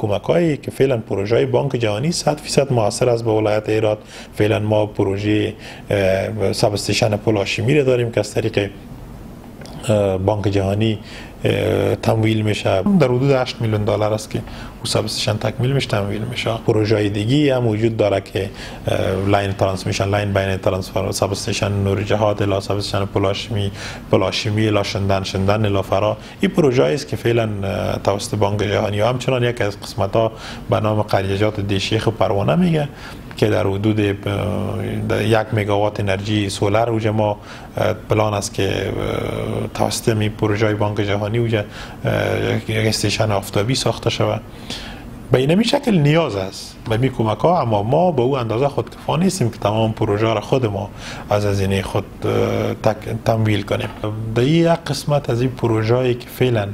کمک که فعلا پروژه بانک جهانی 100 فیصد موثر است به ولایت ایراد. فعلا ما پروژه سب استیشن پلاشیمی داریم که از طریق بانک جهانی تمویل میشه. در حدود 8 میلیون دلار است که او سبستشن تکمیل میشه تمویل میشه. پروژه دیگی هم وجود داره که لاین ترانسمیشن لاین بین ترانسفر سبستشن نور جهاد الی سبستشن پلاشمی پلاشمی الی شندن شندن الی فرا این پروژه است که فعلا توسط بانک جهانی همچنان یک از قسمت ها به نام قریجات دیشیخ پروانه میگه. که در حدود یک مگاوات انرژی سولر اوجه ما پلان است که توسط می پروژه بانک جهانی اوجه یک استیشن آفتابی ساخته شود. به این شکل نیاز است به می کمک ها اما ما به او اندازه خود کفا نیستیم که تمام پروژه را خود ما از هزینه خود تمویل کنیم. در یک قسمت از این پروژه که فعلا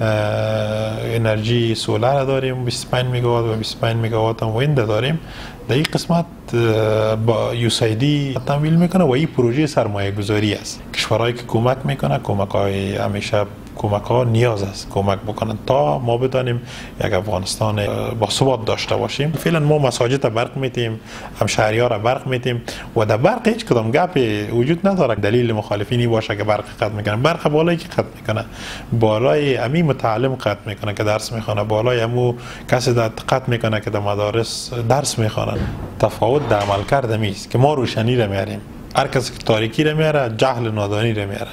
انرژی سولر داریم 25 میگاوات و 25 میگاوات هم ویند داریم. در این قسمت با یوسایدی تمویل می‌کنه و این پروژه سرمایه گذاری است. کشورهایی که کمک می‌کنه کمک های همیشه کمک ها نیاز است. کمک بکنن. تا ما بدانیم یک افغانستان با ثبات داشته باشیم. فعلا ما مساجد برق میتیم هم شهریار را برق میتیم و در برق هیچ کدام گپ وجود نداره. دلیل مخالفینی باشه که برق قطع می‌کنه برق بالایی که قطع می‌کنه بالای امی متعلم قطع می‌کنه که درس می‌خوانه بالای امو کسی در قطع می‌کنه که در مدارس درس می‌خوانه تفاوت در عمل کرده میست که ما روشنی را میاریم. هر کسی که تاریکی را میاره جهل نادانی را میاره